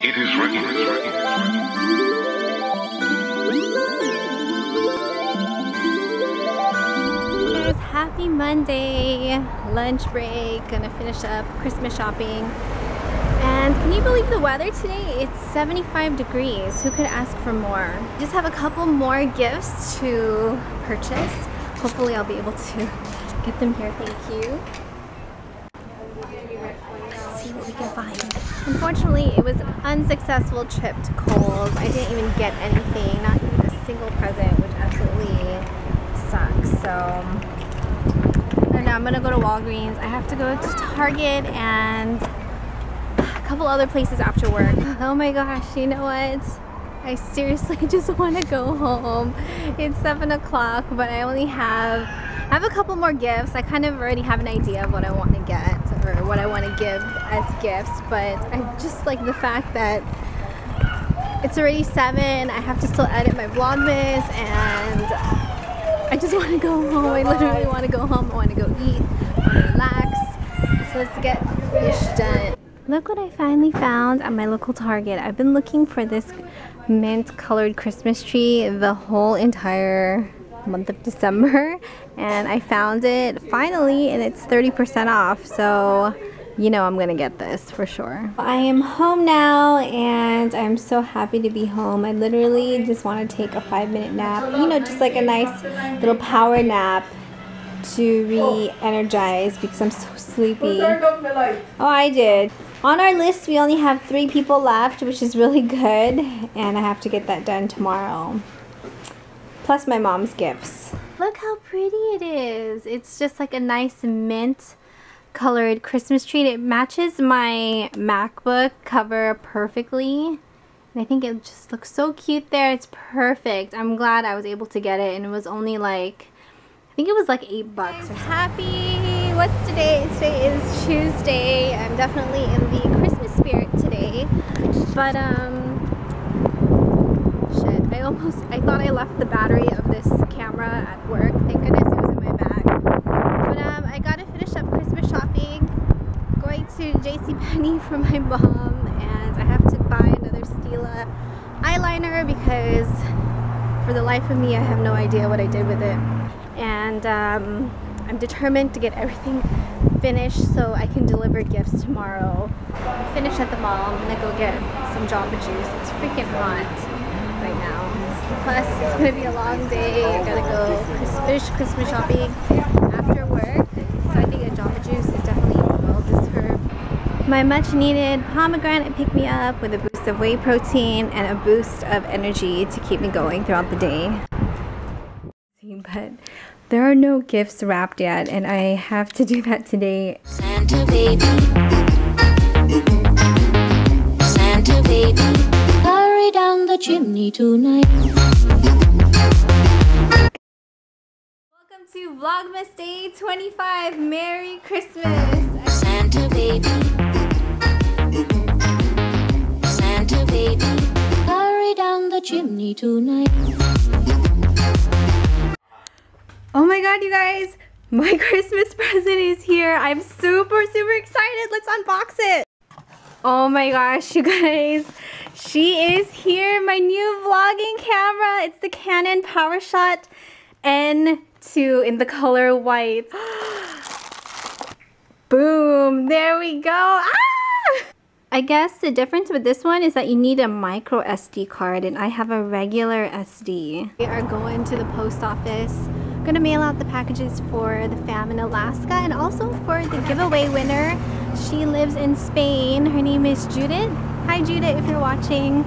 It is written. It is written. happy Monday. Lunch break. Gonna finish up Christmas shopping. And can you believe the weather today? It's 75 degrees. Who could ask for more? Just have a couple more gifts to purchase. Hopefully I'll be able to get them here. Thank you. Let's see what we can find. Unfortunately, it was an unsuccessful trip to Kohl's. I didn't even get anything, not even a single present, which absolutely sucks. So I I'm gonna go to Walgreens. I have to go to Target and a couple other places after work. Oh my gosh, you know what? I seriously just want to go home. It's seven o'clock, but I only have I have a couple more gifts. I kind of already have an idea of what I want to get what I want to give as gifts, but I just like the fact that it's already seven. I have to still edit my vlogmas and I just want to go home. I literally want to go home. I want to go eat. Relax. So let's get this done. Look what I finally found at my local Target. I've been looking for this mint colored Christmas tree the whole entire month of December and I found it finally and it's 30% off so you know I'm gonna get this for sure. I am home now and I'm so happy to be home. I literally just want to take a five minute nap, you know, just like a nice little power nap to re-energize because I'm so sleepy. Oh, I did. On our list, we only have three people left, which is really good, and I have to get that done tomorrow. Plus my mom's gifts. Look how pretty it is. It's just like a nice mint colored Christmas tree. It matches my MacBook cover perfectly. And I think it just looks so cute there. It's perfect. I'm glad I was able to get it and it was only like, I think it was like eight bucks. Happy, what's today? Today is Tuesday. I'm definitely in the Christmas spirit today. But um, shit, I almost, I thought I left the battery of this camera at work. Thank goodness it was in my bag. But um, I got to finish up Christmas shopping. Going to JCPenney for my mom and I have to buy another Stila eyeliner because for the life of me I have no idea what I did with it. And um, I'm determined to get everything finished so I can deliver gifts tomorrow. Finish at the mall. I'm gonna go get some Jamba Juice. It's freaking hot now. Plus, it's gonna be a long day. I gotta go Chris- finish Christmas shopping after work. So I think a Jamba Juice is definitely well deserved. My much needed pomegranate pick me up with a boost of whey protein and a boost of energy to keep me going throughout the day. But there are no gifts wrapped yet, and I have to do that today. Santa baby. The chimney tonight. Welcome to Vlogmas Day 25. Merry Christmas! Santa baby. Santa baby. Hurry down the chimney tonight. Oh my god, you guys! My Christmas present is here. I'm super, super excited. Let's unbox it. Oh my gosh, you guys. She is here, my new vlogging camera. It's the Canon PowerShot N2 in the color white. Boom, there we go. Ah! I guess the difference with this one is that you need a micro SD card and I have a regular SD. We are going to the post office. gonna mail out the packages for the fam in Alaska and also for the giveaway winner. She lives in Spain. Her name is Judith. Hi Judith if you're watching.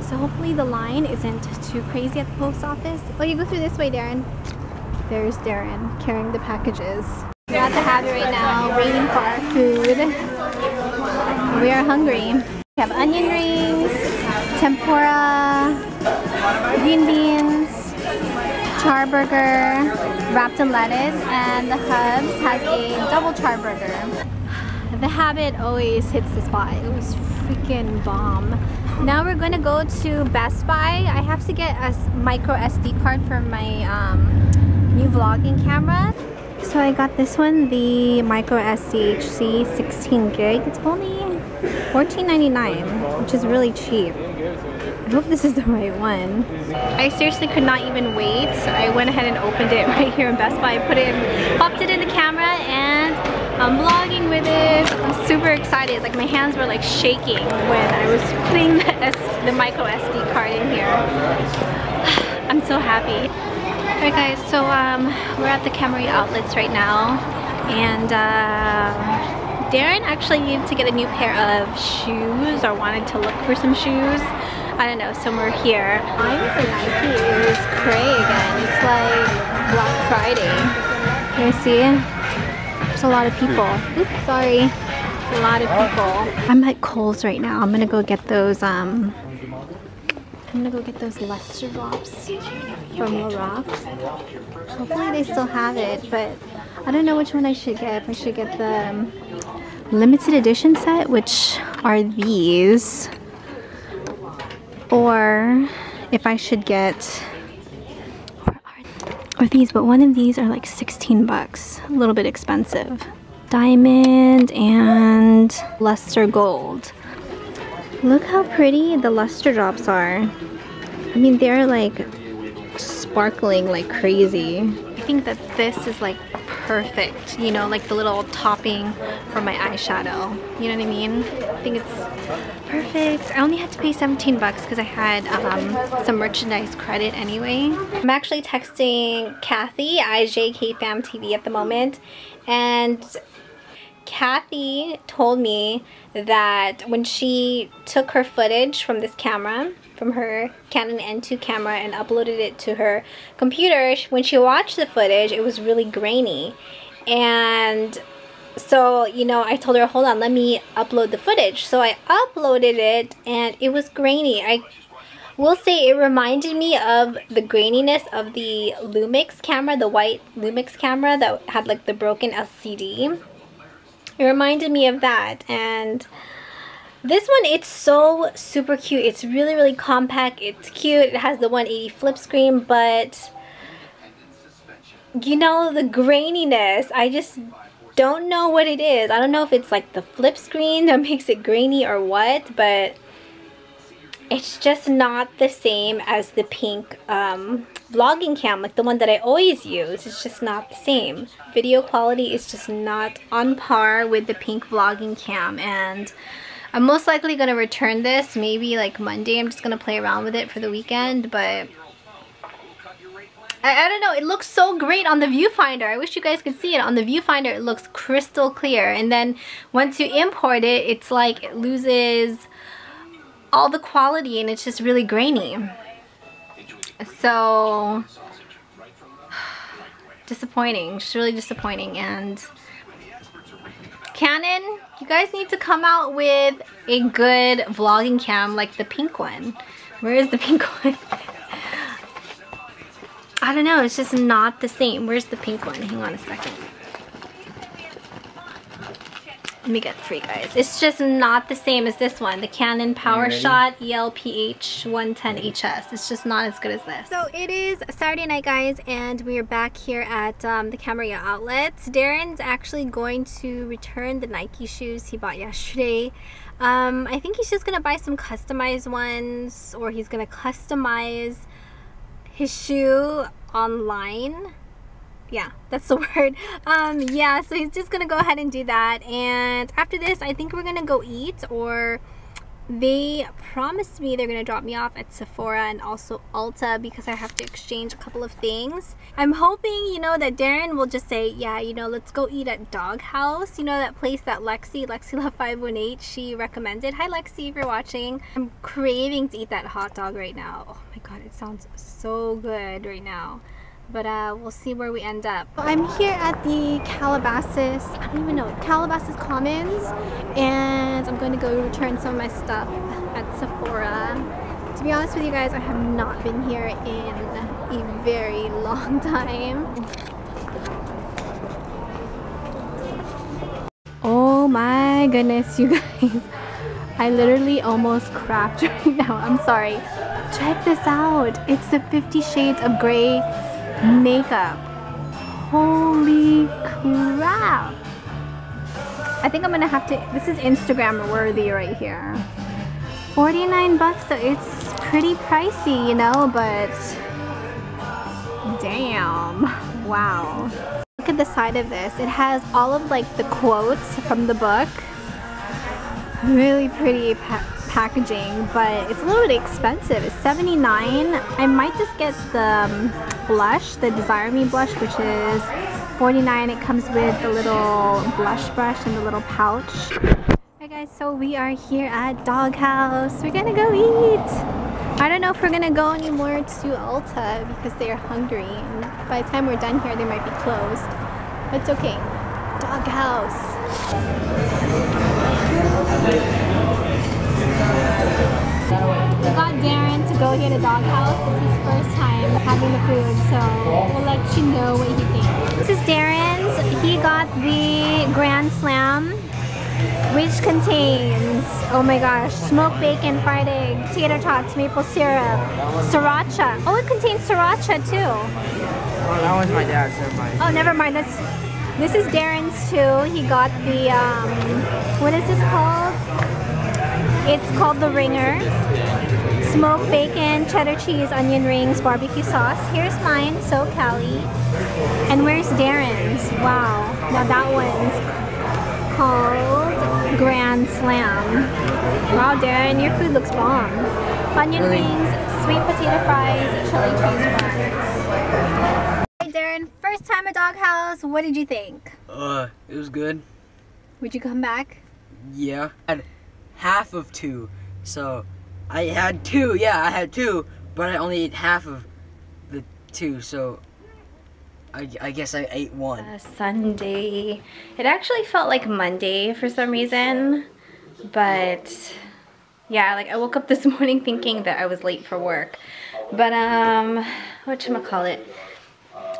So hopefully the line isn't too crazy at the post office. Oh, you go through this way, Darren. There's Darren carrying the packages. We're at the Habit right now, waiting for our food. We are hungry. We have onion rings, tempura, green beans, char burger, wrapped in lettuce, and the Hubs has a double char burger. The Habit always hits the spot. It was freaking bomb. Now we're gonna go to Best Buy. I have to get a micro SD card for my um, new vlogging camera. So I got this one, the micro SDHC 16 gig. It's only $14.99. which is really cheap. I hope this is the right one. I seriously could not even wait. I went ahead and opened it right here in Best Buy. Put it, popped it in the camera and I'm vlogging with it. I'm super excited. Like my hands were like shaking when I was putting the, S the micro SD card in here. I'm so happy. Alright guys, so um, we're at the Camarillo outlets right now and uh, Darren actually needed to get a new pair of shoes or wanted to look for some shoes. I don't know, somewhere here. Mine for Nike is cray again. It's like Black Friday. Can you see? A lot of people. Oops, sorry. A lot of people. I'm at Kohl's right now. I'm gonna go get those um I'm gonna go get those Luster drops from Lorac. Hopefully they still have it, but I don't know which one I should get. If I should get the um, limited edition set, which are these, or if I should get or these, but one of these are like 16 bucks, a little bit expensive. Diamond and luster gold. Look how pretty the luster drops are. I mean, they're like sparkling like crazy. I think that this is like perfect, you know, like the little topping for my eyeshadow. You know what I mean? I think it's perfect. I only had to pay 17 bucks because I had um, some merchandise credit anyway. I'm actually texting Kathy, IJKFamTV at the moment, and Kathy told me that when she took her footage from this camera, from her Canon N2 camera and uploaded it to her computer, when she watched the footage, it was really grainy. And so, you know, I told her, hold on, let me upload the footage. So I uploaded it and it was grainy. I will say it reminded me of the graininess of the Lumix camera, the white Lumix camera that had like the broken LCD it reminded me of that and this one it's so super cute it's really really compact it's cute it has the 180 flip screen but you know the graininess I just don't know what it is I don't know if it's like the flip screen that makes it grainy or what but it's just not the same as the pink um, vlogging cam, like the one that I always use. It's just not the same. Video quality is just not on par with the pink vlogging cam and I'm most likely going to return this maybe like Monday. I'm just going to play around with it for the weekend, but I, I, don't know. It looks so great on the viewfinder. I wish you guys could see it. On the viewfinder, it looks crystal clear. And then once you import it, it's like it loses all the quality and it's just really grainy. So, disappointing. Just really disappointing. And Canon, you guys need to come out with a good vlogging cam like the pink one. Where is the pink one? I don't know, it's just not the same. Where's the pink one? Hang on a second. Let me get three guys. It's just not the same as this one. The Canon PowerShot ELPH 110HS. It's just not as good as this. So it is Saturday night guys and we're back here at um, the Camarillo outlets. Darren's actually going to return the Nike shoes he bought yesterday. Um, I think he's just going to buy some customized ones or he's going to customize his shoe online. Yeah that's the word. Um yeah so he's just gonna go ahead and do that and after this i think we're gonna go eat or they promised me they're gonna drop me off at Sephora and also Ulta because I have to exchange a couple of things. I'm hoping, you know, that Darren will just say, yeah, you know, let's go eat at Dog Haus. You know, that place that Lexi, Lexi Love 518, she recommended. Hi Lexi, if you're watching. I'm craving to eat that hot dog right now. Oh my god, it sounds so good right now but uh, we'll see where we end up. I'm here at the Calabasas, I don't even know, Calabasas Commons, and I'm going to go return some of my stuff at Sephora. To be honest with you guys, I have not been here in a very long time. Oh my goodness, you guys. I literally almost crapped right now. I'm sorry. Check this out. It's the 50 Shades of Grey makeup. Holy crap. I think I'm gonna have to, this is Instagram worthy right here. 49 bucks, so it's pretty pricey, you know, but damn, wow. Look at the side of this. It has all of like the quotes from the book. Really pretty packaging, but it's a little bit expensive. It's 79. I might just get the um, blush, the Desire Me blush, which is 49. It comes with the little blush brush and the little pouch. Alright guys, so we are here at Dog Haus. We're gonna go eat. I don't know if we're gonna go anymore to Ulta because they are hungry. And by the time we're done here, they might be closed. But it's okay. Dog Haus. We got Darren to go here to Dog Haus. It's his first time having the food, so we'll let you know what he thinks. This is Darren's. He got the Grand Slam, which contains, oh my gosh, smoked bacon, fried egg, tater tots, maple syrup, sriracha. Oh, it contains sriracha too. Oh, that one's my dad's. Never mind. Oh, never mind. That's this is Darren's too. He got the um, what is this called? It's called the Ringer. Smoked bacon, cheddar cheese, onion rings, barbecue sauce. Here's mine, so Cali. And where's Darren's? Wow. Now that one's called Grand Slam. Wow, Darren, your food looks bomb. Onion rings, sweet potato fries, chili cheese fries. Hey Darren, first time at Dog Haus. What did you think? Uh, it was good. Would you come back? Yeah. I had half of two. So, I had two. Yeah, I had two. But I only ate half of the two. So, I, I guess I ate one. Uh, Sunday. It actually felt like Monday for some reason, but yeah, like I woke up this morning thinking that I was late for work. But um, whatchamacallit?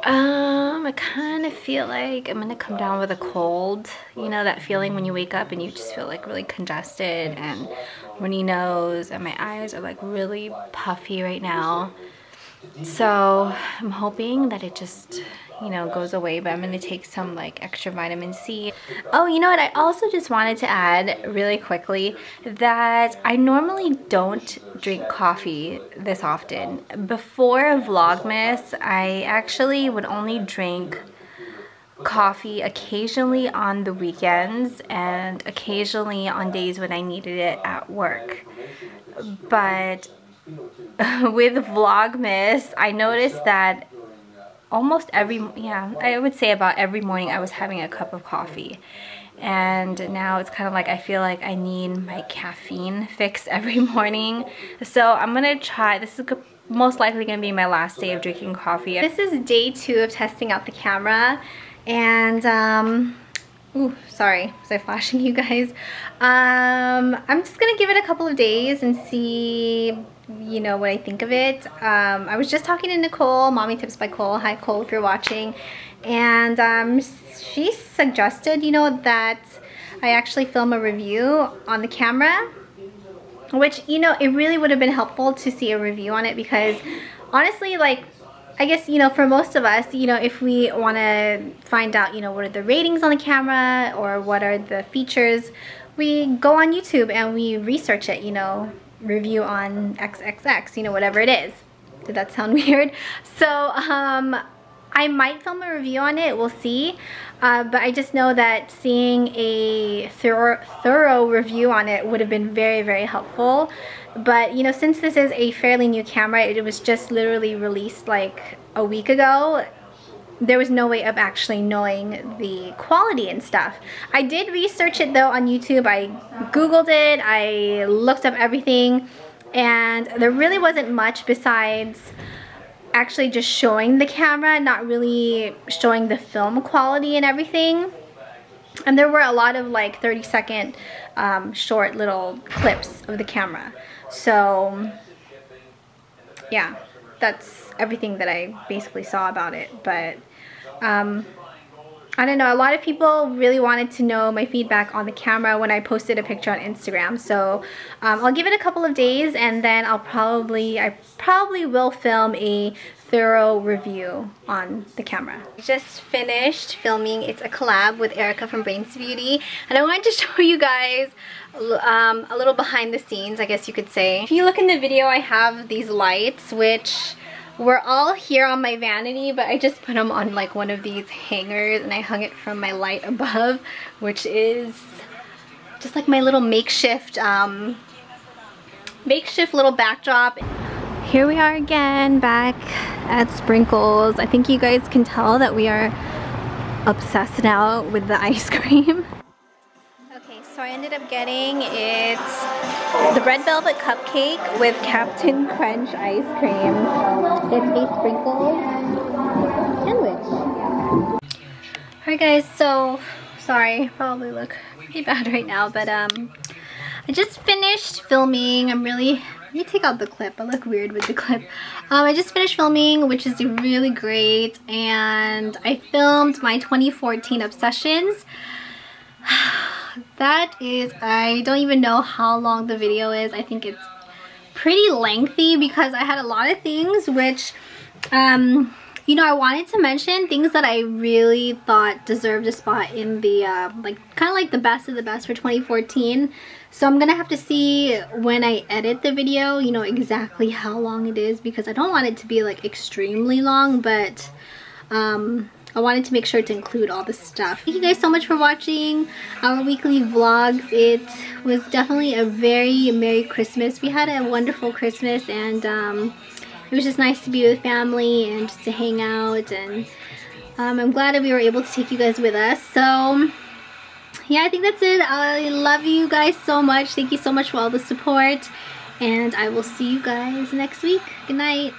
Um, I kind of feel like I'm gonna come down with a cold. You know that feeling when you wake up and you just feel like really congested and runny nose and my eyes are like really puffy right now. So I'm hoping that it just, you know, goes away, but I'm gonna take some like extra vitamin C. Oh, you know what? I also just wanted to add really quickly that I normally don't drink coffee this often. Before Vlogmas, I actually would only drink coffee occasionally on the weekends and occasionally on days when I needed it at work. But with Vlogmas, I noticed that almost every, yeah, I would say about every morning I was having a cup of coffee. And now it's kind of like I feel like I need my caffeine fix every morning. So I'm gonna try, this is most likely gonna be my last day of drinking coffee. This is day two of testing out the camera. And um, Ooh, sorry, was I flashing you guys? Um, I'm just gonna give it a couple of days and see, you know, what I think of it. Um, I was just talking to Nicole, Mommy Tips by Cole. Hi, Cole, if you're watching. And um, she suggested, you know, that I actually film a review on the camera which you know it really would have been helpful to see a review on it because honestly like I guess you know for most of us you know if we want to find out you know what are the ratings on the camera or what are the features we go on YouTube and we research it you know review on XXX you know whatever it is did that sound weird so um I might film a review on it, we'll see. Uh, but I just know that seeing a thorough, thorough review on it would have been very, very helpful. But, you know, since this is a fairly new camera, it was just literally released like a week ago, there was no way of actually knowing the quality and stuff. I did research it though on YouTube. I Googled it, I looked up everything, and there really wasn't much besides actually just showing the camera, not really showing the film quality and everything. And there were a lot of like 30 second um, short little clips of the camera. So yeah, that's everything that I basically saw about it. But um, I don't know, a lot of people really wanted to know my feedback on the camera when I posted a picture on Instagram. So um, I'll give it a couple of days and then I'll probably, I probably will film a thorough review on the camera. Just finished filming, it's a collab with Erica from Brains Beauty and I wanted to show you guys um, a little behind the scenes, I guess you could say. If you look in the video, I have these lights which were all here on my vanity, but I just put them on like one of these hangers and I hung it from my light above, which is just like my little makeshift, um, makeshift little backdrop. Here we are again, back at Sprinkles. I think you guys can tell that we are obsessed now with the ice cream. Okay, so I ended up getting it's the red velvet cupcake with Cap'n Crunch ice cream. It's a Sprinkles sandwich. Alright guys, so sorry, probably look pretty bad right now, but um I just finished filming. I'm really let me take out the clip. I look weird with the clip. Um, I just finished filming, which is really great, and I filmed my 2014 Obsessions that is I don't even know how long the video is I think it's pretty lengthy because I had a lot of things which um you know I wanted to mention things that I really thought deserved a spot in the uh, like kind of like the best of the best for 2014 so I'm gonna have to see when I edit the video you know exactly how long it is because I don't want it to be like extremely long but um I wanted to make sure to include all the stuff. Thank you guys so much for watching our weekly vlogs. It was definitely a very Merry Christmas. We had a wonderful Christmas and um, it was just nice to be with family and just to hang out. And um, I'm glad that we were able to take you guys with us. So yeah, I think that's it. I love you guys so much. Thank you so much for all the support. And I will see you guys next week. Good night.